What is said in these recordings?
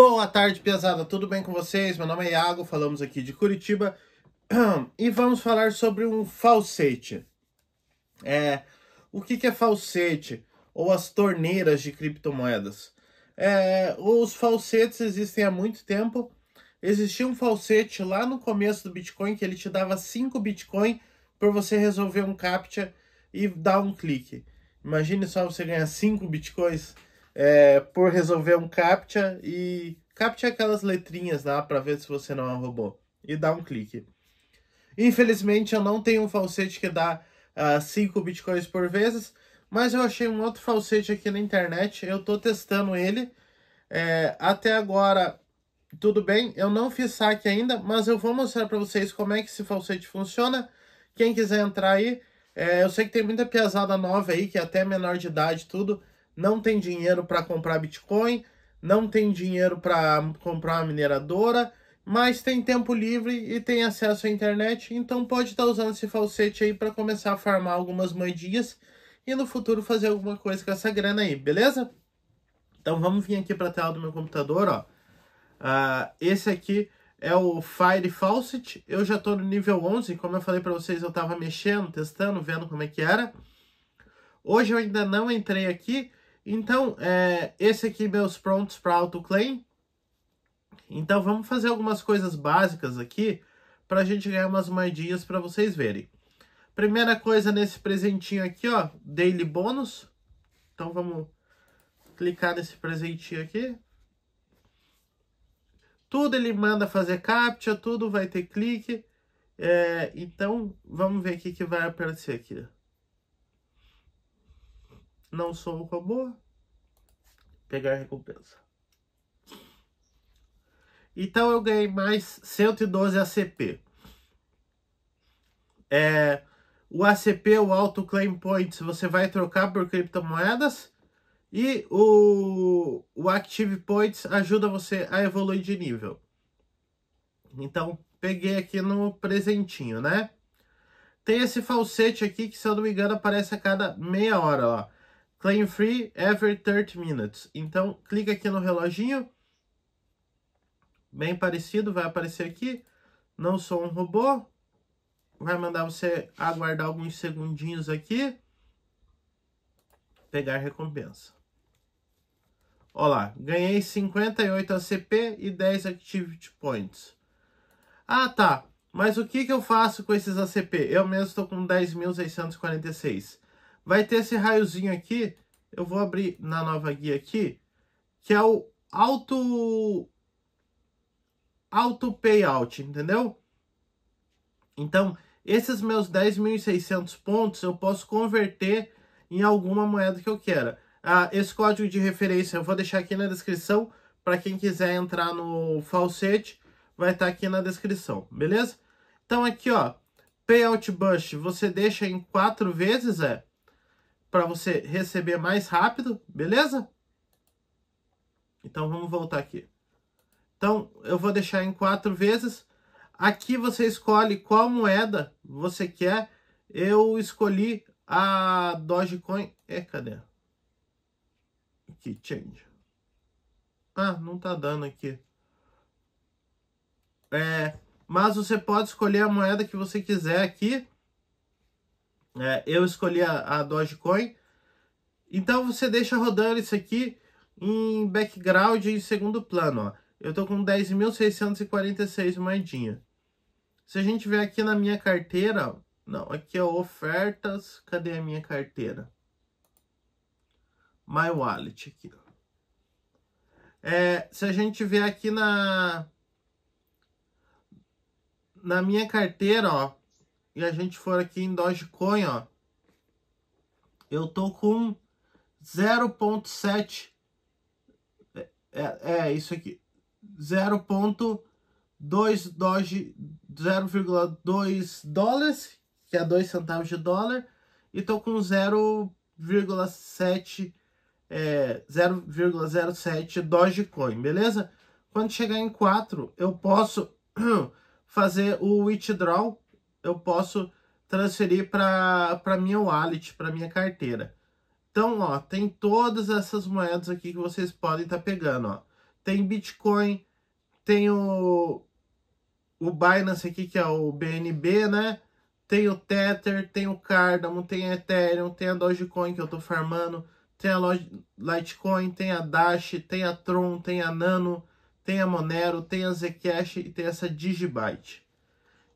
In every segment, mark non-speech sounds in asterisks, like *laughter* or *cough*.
Boa tarde, pesada. Tudo bem com vocês? Meu nome é Iago, falamos aqui de Curitiba *clears throat* e vamos falar sobre um falsete. É, o que, que é falsete? Ou as torneiras de criptomoedas? É, os falsetes existem há muito tempo. Existia um falsete lá no começo do Bitcoin que ele te dava 5 Bitcoin por você resolver um CAPTCHA e dar um clique. Imagine só você ganhar 5 Bitcoins é, por resolver um CAPTCHA e CAPTCHA aquelas letrinhas lá para ver se você não é um robô e dá um clique. Infelizmente eu não tenho um falsete que dá 5 uh, bitcoins por vezes, mas eu achei um outro falsete aqui na internet, eu tô testando ele. É, até agora tudo bem, eu não fiz saque ainda, mas eu vou mostrar para vocês como é que esse falsete funciona. Quem quiser entrar aí, é, eu sei que tem muita piazada nova aí, que é até menor de idade tudo, não tem dinheiro para comprar Bitcoin, não tem dinheiro para comprar uma mineradora, mas tem tempo livre e tem acesso à internet, então pode estar tá usando esse falsete aí para começar a farmar algumas moedinhas e no futuro fazer alguma coisa com essa grana aí, beleza? Então vamos vir aqui para a tela do meu computador, ó. Uh, esse aqui é o Fire Faucet, eu já estou no nível 11, como eu falei para vocês, eu estava mexendo, testando, vendo como é que era. Hoje eu ainda não entrei aqui, então, é, esse aqui meus prontos para autoclaim. Então, vamos fazer algumas coisas básicas aqui para a gente ganhar umas moedinhas para vocês verem. Primeira coisa nesse presentinho aqui, ó, Daily Bônus. Então, vamos clicar nesse presentinho aqui. Tudo ele manda fazer captcha, tudo vai ter clique. É, então, vamos ver o que, vai aparecer aqui. Não sou um robô. Pegar a recompensa. Então eu ganhei mais 112 ACP. É, o ACP, o Auto Claim Points, você vai trocar por criptomoedas. E o, o Active Points ajuda você a evoluir de nível. Então, peguei aqui no presentinho, né? Tem esse falsete aqui que, se eu não me engano, aparece a cada meia hora, ó. Claim free every 30 minutes. Então, clica aqui no reloginho. Bem parecido, vai aparecer aqui. Não sou um robô. Vai mandar você aguardar alguns segundinhos aqui. Pegar recompensa. Olá, ganhei 58 ACP e 10 Activity Points. Ah, tá. Mas o que, que eu faço com esses ACP? Eu mesmo estou com 10.646 vai ter esse raiozinho aqui. Eu vou abrir na nova guia aqui, que é o auto auto payout, entendeu? Então, esses meus 10.600 pontos eu posso converter em alguma moeda que eu queira. Ah, esse código de referência eu vou deixar aqui na descrição para quem quiser entrar no falsete, vai estar tá aqui na descrição, beleza? Então aqui, ó, payout bust, você deixa em quatro vezes, é para você receber mais rápido, beleza? Então vamos voltar aqui. Então eu vou deixar em quatro vezes. Aqui você escolhe qual moeda você quer. Eu escolhi a Dogecoin. É, cadê? Aqui, change. Ah, não tá dando aqui. É, mas você pode escolher a moeda que você quiser aqui. É, eu escolhi a, a Dogecoin. Então você deixa rodando isso aqui em background em segundo plano. Ó. Eu tô com 10.646 moedinha. Se a gente ver aqui na minha carteira, não, aqui é ofertas, cadê a minha carteira? My Wallet aqui. É, se a gente ver aqui na na minha carteira, ó, e a gente for aqui em Dogecoin, ó, eu tô com 0.7 é, é, é, isso aqui. 0.2 Doge 0,2 dólares que é 2 centavos de dólar. E tô com 0,7 é, 0,07 Dogecoin, beleza? Quando chegar em 4, eu posso *clears throat* fazer o withdraw eu posso transferir para minha wallet, para minha carteira. Então, ó, tem todas essas moedas aqui que vocês podem estar tá pegando, ó. tem Bitcoin, tem o, o Binance aqui, que é o BNB, né? Tem o Tether, tem o Cardano, tem a Ethereum, tem a Dogecoin que eu tô farmando, tem a Litecoin, tem a Dash, tem a Tron, tem a Nano, tem a Monero, tem a Zcash e tem essa Digibyte.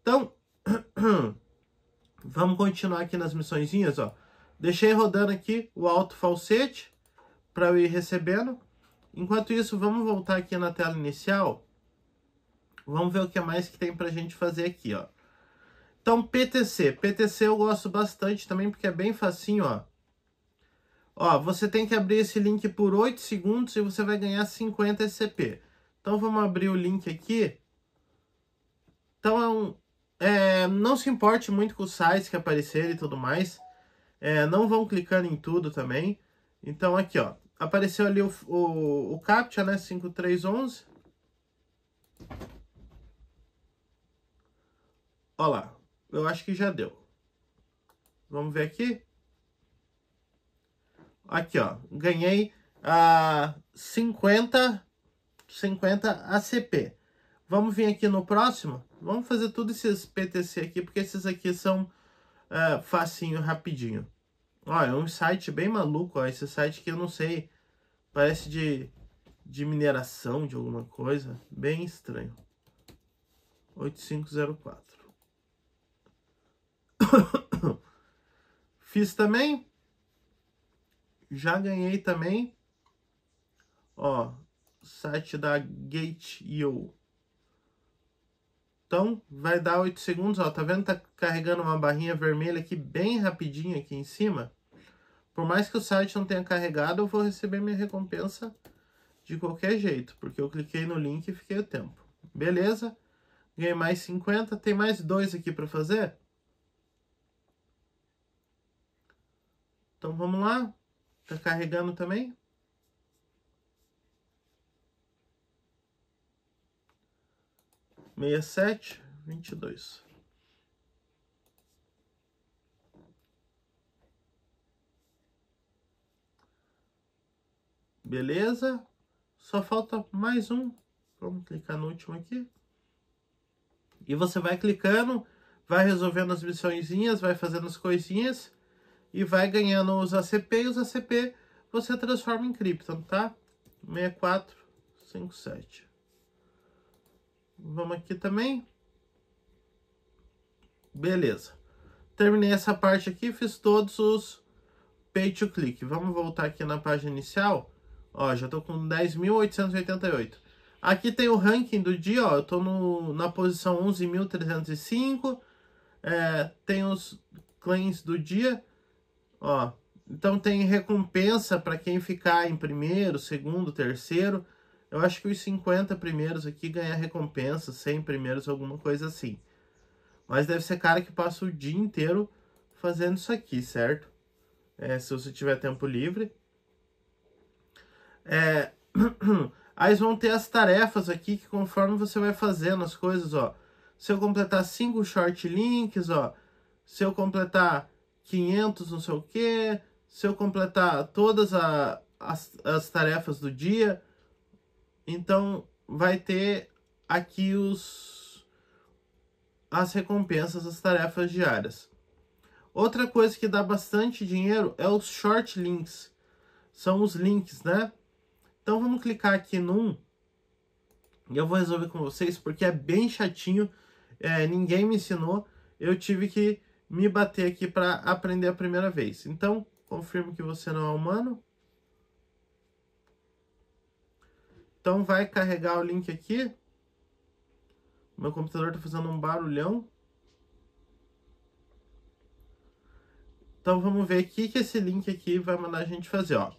Então, *coughs* vamos continuar aqui nas missõezinhas, ó. Deixei rodando aqui o alto falsete para eu ir recebendo. Enquanto isso, vamos voltar aqui na tela inicial. Vamos ver o que mais que tem para a gente fazer aqui, ó. Então, PTC. PTC eu gosto bastante também porque é bem facinho, ó. Ó, você tem que abrir esse link por 8 segundos e você vai ganhar 50 SCP. Então, vamos abrir o link aqui. Então, é um, não se importe muito com os sites que aparecerem e tudo mais. É, não vão clicando em tudo também. Então, aqui, ó. Apareceu ali o, o, o CAPTCHA, né? 5311. Olha lá. Eu acho que já deu. Vamos ver aqui. Aqui, ó. Ganhei a uh, 50, 50 ACP. Vamos vir aqui no próximo. Vamos fazer todos esses PTC aqui, porque esses aqui são uh, facinho, rapidinho. Olha, é um site bem maluco, ó. Esse site que eu não sei. Parece de, de mineração, de alguma coisa. Bem estranho. 8504. *coughs* Fiz também. Já ganhei também. Ó, site da Gate.io. Então, vai dar 8 segundos, ó. Tá vendo? Tá carregando uma barrinha vermelha aqui bem rapidinho aqui em cima. Por mais que o site não tenha carregado, eu vou receber minha recompensa de qualquer jeito, porque eu cliquei no link e fiquei o tempo. Beleza? Ganhei mais 50. Tem mais dois aqui para fazer? Então vamos lá. Tá carregando também? Meia sete, vinte e dois. Beleza? Só falta mais um. Vamos clicar no último aqui. E você vai clicando, vai resolvendo as missõezinhas, vai fazendo as coisinhas e vai ganhando os ACP e os ACP você transforma em Krypton, tá? 6457. Vamos aqui também. Beleza. Terminei essa parte aqui, fiz todos os pay to click. Vamos voltar aqui na página inicial. Ó, já tô com 10.888. Aqui tem o ranking do dia, ó. Eu tô no, na posição 11.305. É, tem os claims do dia. Ó, então tem recompensa para quem ficar em primeiro, segundo, terceiro. Eu acho que os 50 primeiros aqui ganham recompensa, 100 primeiros, alguma coisa assim. Mas deve ser cara que passa o dia inteiro fazendo isso aqui, certo? É, se você tiver tempo livre. É... *clears throat* Aí vão ter as tarefas aqui que conforme você vai fazendo as coisas, ó. Se eu completar cinco short links, ó. Se eu completar 500 não sei o que, se eu completar todas a, as, as tarefas do dia, então vai ter aqui os as recompensas, as tarefas diárias. Outra coisa que dá bastante dinheiro é os short links. São os links, né? Então vamos clicar aqui num. E eu vou resolver com vocês porque é bem chatinho. É, ninguém me ensinou. Eu tive que me bater aqui para aprender a primeira vez. Então, confirme que você não é humano. Então, vai carregar o link aqui. Meu computador está fazendo um barulhão. Então, vamos ver o que, esse link aqui vai mandar a gente fazer, ó.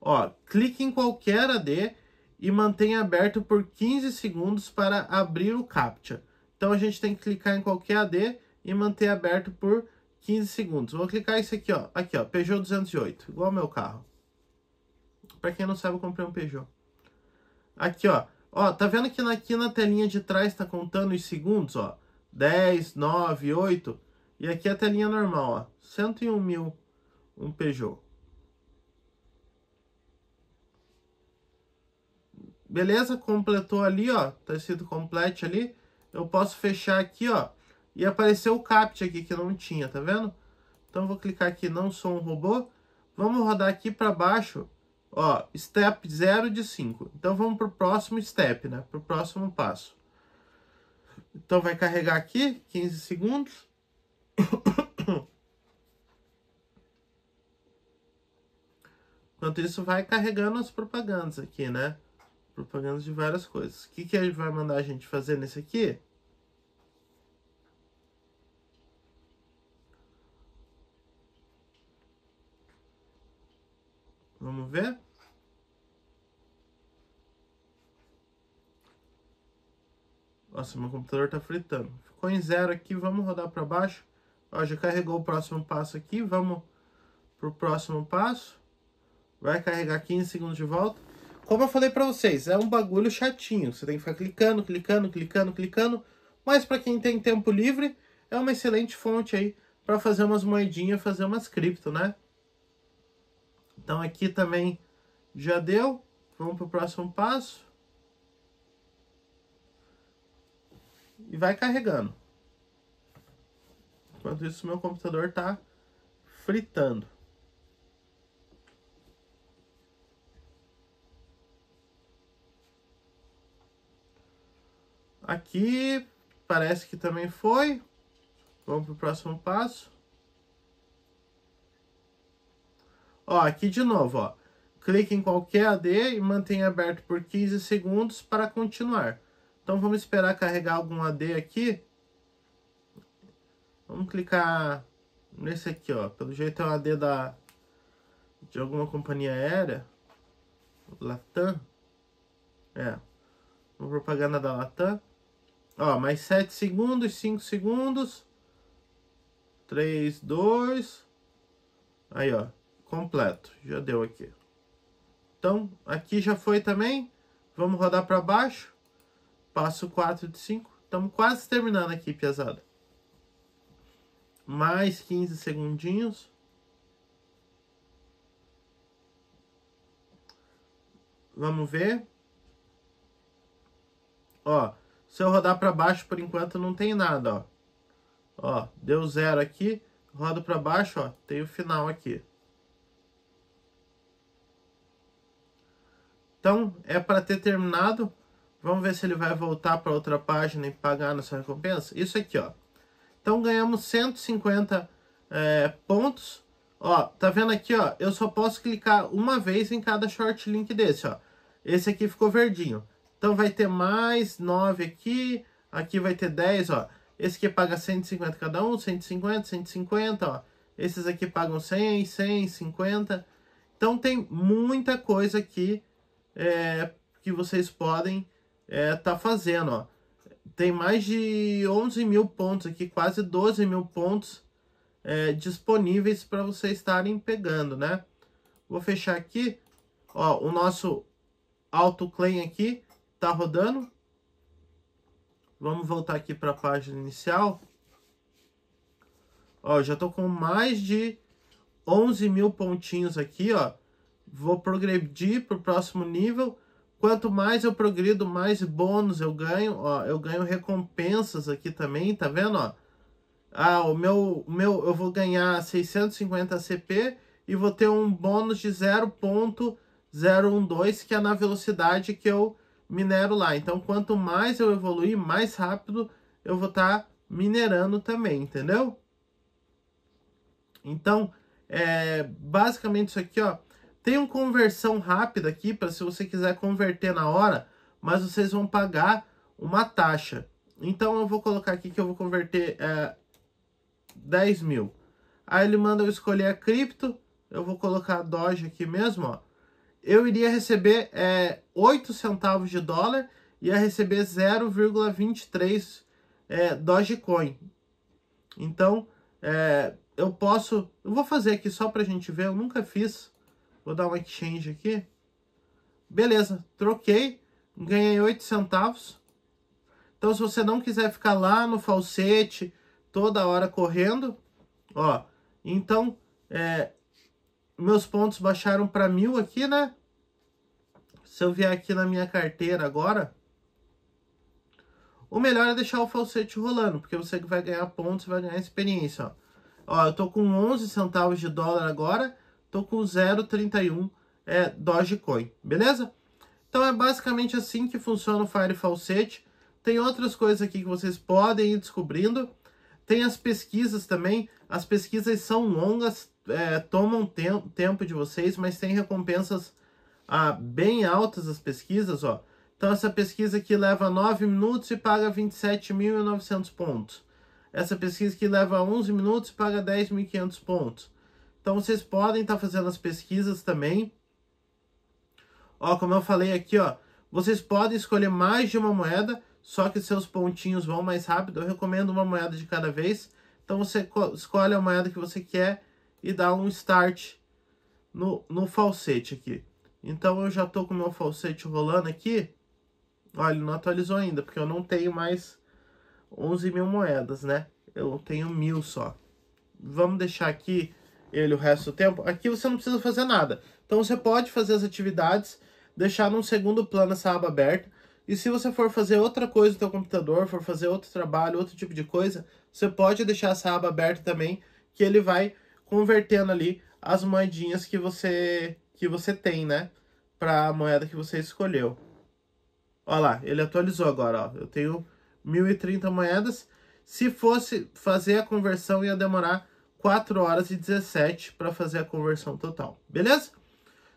Ó, clique em qualquer AD e mantenha aberto por 15 segundos para abrir o CAPTCHA. Então, a gente tem que clicar em qualquer AD e manter aberto por 15 segundos. Vou clicar isso aqui, ó. Aqui, ó, Peugeot 208, igual ao meu carro. Para quem não sabe, eu comprei um Peugeot. Aqui, ó. Ó, tá vendo que aqui na telinha de trás tá contando os segundos, ó. 10, 9, 8. E aqui a telinha normal, ó. 101 mil um Peugeot. beleza? Completou ali, ó, tá escrito complete ali. Eu posso fechar aqui, ó, e apareceu o CAPT aqui que não tinha, tá vendo? Então vou clicar aqui, não sou um robô. Vamos rodar aqui para baixo, ó, step 0 de 5. Então vamos pro próximo step, né? Pro próximo passo. Então vai carregar aqui, 15 segundos. *coughs* Enquanto isso, vai carregando as propagandas aqui, né? Propagandas de várias coisas. O que, que ele vai mandar a gente fazer nesse aqui? Vamos ver? Nossa, meu computador tá fritando. Ficou em zero aqui, vamos rodar para baixo. Ó, já carregou o próximo passo aqui, vamos pro próximo passo. Vai carregar 15 segundos de volta. Como eu falei para vocês, é um bagulho chatinho. Você tem que ficar clicando, clicando, clicando, clicando. Mas para quem tem tempo livre, é uma excelente fonte aí para fazer umas moedinhas, fazer umas cripto, né? Então aqui também já deu. Vamos para o próximo passo. E vai carregando. Enquanto isso, meu computador está fritando. Aqui parece que também foi. Vamos para o próximo passo. Ó, aqui de novo, ó. Clique em qualquer AD e mantenha aberto por 15 segundos para continuar. Então vamos esperar carregar algum AD aqui. Vamos clicar nesse aqui, ó. Pelo jeito é o AD da de alguma companhia aérea. Latam. É. Uma propaganda da Latam. Ó, mais 7 segundos, 5 segundos. 3, 2. Aí, ó. Completo. Já deu aqui. Então, aqui já foi também. Vamos rodar para baixo. Passo 4 de 5. Estamos quase terminando aqui, pesada. Mais 15 segundinhos. Vamos ver. Ó, se eu rodar para baixo, por enquanto não tem nada, ó. Ó, deu zero aqui, rodo para baixo, ó, tem o final aqui. Então, é para ter terminado. Vamos ver se ele vai voltar para outra página e pagar nossa recompensa. Isso aqui, ó. Então, ganhamos 150 é, pontos. Ó, tá vendo aqui, ó? Eu só posso clicar uma vez em cada short link desse, ó. Esse aqui ficou verdinho. Então vai ter mais 9 aqui, aqui vai ter 10, ó. Esse aqui paga 150 cada um, 150, 150, ó. Esses aqui pagam 100, 100, 50. Então tem muita coisa aqui é, que vocês podem é, tá fazendo, ó. Tem mais de 11 mil pontos aqui, quase 12 mil pontos é, disponíveis para vocês estarem pegando, né? Vou fechar aqui, ó, o nosso autoclaim aqui Tá rodando. Vamos voltar aqui para a página inicial. Ó, já tô com mais de 11 mil pontinhos aqui, ó. Vou progredir para o próximo nível. Quanto mais eu progrido, mais bônus eu ganho. Ó, eu ganho recompensas aqui também, tá vendo, ó? Ah, o meu, meu, eu vou ganhar 650 CP e vou ter um bônus de 0.012, que é na velocidade que eu minero lá. Então, quanto mais eu evoluir, mais rápido eu vou estar tá minerando também, entendeu? Então, é, basicamente isso aqui, ó. Tem uma conversão rápida aqui para se você quiser converter na hora, mas vocês vão pagar uma taxa. Então, eu vou colocar aqui que eu vou converter é, 10 mil. Aí ele manda eu escolher a cripto. Eu vou colocar Doge aqui mesmo, ó eu iria receber é, 8 centavos de dólar ia receber 0,23 é, Dogecoin. Então, é, eu posso... Eu vou fazer aqui só para a gente ver, eu nunca fiz. Vou dar um exchange aqui. Beleza, troquei, ganhei 8 centavos. Então, se você não quiser ficar lá no falsete toda hora correndo, ó, então, é, meus pontos baixaram para mil aqui, né? Se eu vier aqui na minha carteira agora, o melhor é deixar o falsete rolando, porque você vai ganhar pontos, vai ganhar experiência, ó. Ó, eu tô com 11 centavos de dólar agora, tô com 0,31 é, Dogecoin, beleza? Então é basicamente assim que funciona o Fire Falsete. Tem outras coisas aqui que vocês podem ir descobrindo. Tem as pesquisas também. As pesquisas são longas, é, tomam tem tempo de vocês, mas tem recompensas ah, bem altas as pesquisas, ó. Então essa pesquisa aqui leva 9 minutos e paga 27.900 pontos. Essa pesquisa que leva 11 minutos paga 10.500 pontos. Então vocês podem estar tá fazendo as pesquisas também. Ó, como eu falei aqui, ó, vocês podem escolher mais de uma moeda, só que seus pontinhos vão mais rápido. Eu recomendo uma moeda de cada vez. Então você escolhe a moeda que você quer e dá um start no, no falsete aqui. Então eu já tô com meu falsete rolando aqui. Olha, ele não atualizou ainda, porque eu não tenho mais 11 mil moedas, né? Eu tenho mil só. Vamos deixar aqui ele o resto do tempo. Aqui você não precisa fazer nada. Então você pode fazer as atividades, deixar num segundo plano essa aba aberta. E se você for fazer outra coisa no seu computador, for fazer outro trabalho, outro tipo de coisa, você pode deixar essa aba aberta também, que ele vai convertendo ali as moedinhas que você que você tem, né? Para a moeda que você escolheu. Olha lá, ele atualizou agora, ó. Eu tenho 1.030 moedas. Se fosse fazer a conversão, ia demorar 4 horas e 17 para fazer a conversão total. Beleza?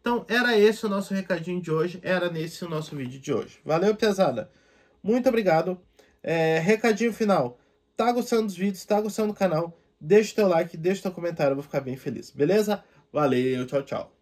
Então, era esse o nosso recadinho de hoje. Era nesse o nosso vídeo de hoje. Valeu, pesada. Muito obrigado. É, recadinho final. Tá gostando dos vídeos? Tá gostando do canal? Deixa o teu like, deixa o teu comentário. Eu vou ficar bem feliz. Beleza? Valeu, tchau, tchau.